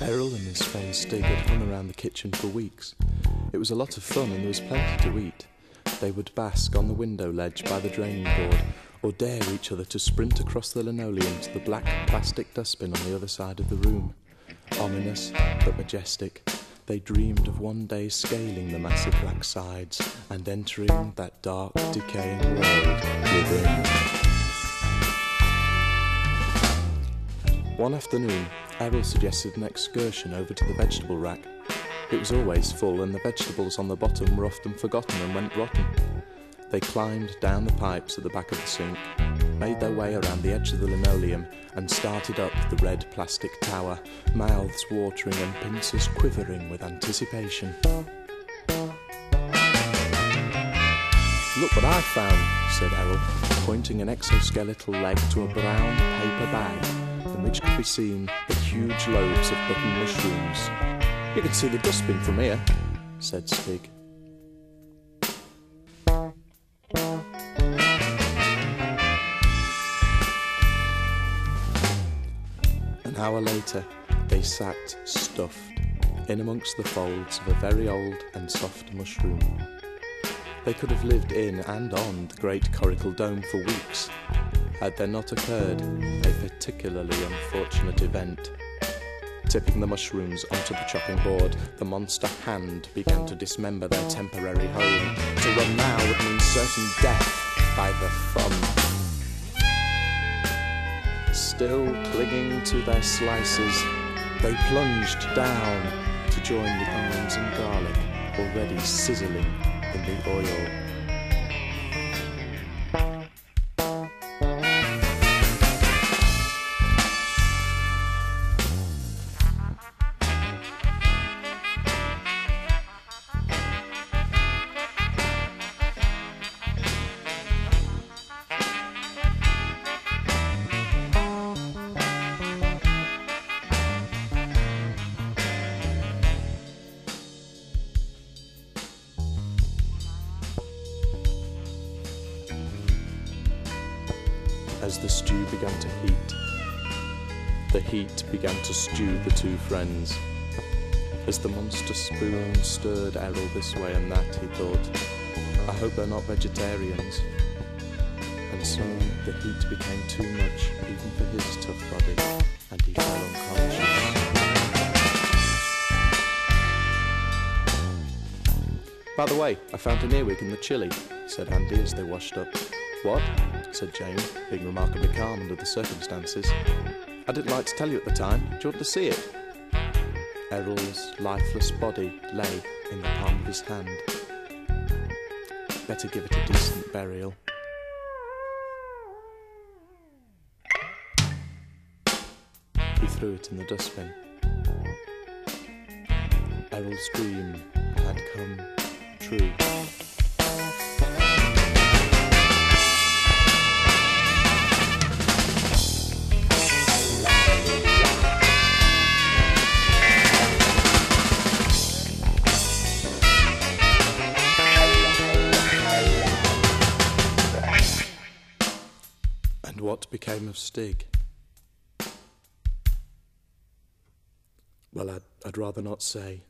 and his friend Stig had hung around the kitchen for weeks. It was a lot of fun and there was plenty to eat. They would bask on the window ledge by the draining board, or dare each other to sprint across the linoleum to the black plastic dustbin on the other side of the room. Ominous but majestic, they dreamed of one day scaling the massive black sides and entering that dark, decaying world within. One afternoon, Errol suggested an excursion over to the vegetable rack. It was always full, and the vegetables on the bottom were often forgotten and went rotten. They climbed down the pipes at the back of the sink, made their way around the edge of the linoleum, and started up the red plastic tower, mouths watering and pincers quivering with anticipation. Look what I found, said Errol, pointing an exoskeletal leg to a brown paper bag which could be seen the huge lobes of button mushrooms. You can see the dustbin from here, said Stig. An hour later, they sat stuffed in amongst the folds of a very old and soft mushroom. They could have lived in and on the great coracle dome for weeks, had there not occurred a particularly unfortunate event. Tipping the mushrooms onto the chopping board, the monster hand began to dismember their temporary home. To run now would mean certain death by the thumb. Still clinging to their slices, they plunged down to join the onions and garlic already sizzling in the oil. As the stew began to heat. The heat began to stew the two friends. As the monster spoon stirred Errol this way and that, he thought, I hope they're not vegetarians. And soon the heat became too much, even for his tough body, and he fell unconscious. By the way, I found an earwig in the chili, said Andy as they washed up. What? Said Jane, being remarkably calm under the circumstances. I didn't like to tell you at the time. Do you want to see it? Errol's lifeless body lay in the palm of his hand. Better give it a decent burial. He threw it in the dustbin. Errol's dream had come true. and what became of Stig? Well, I'd, I'd rather not say.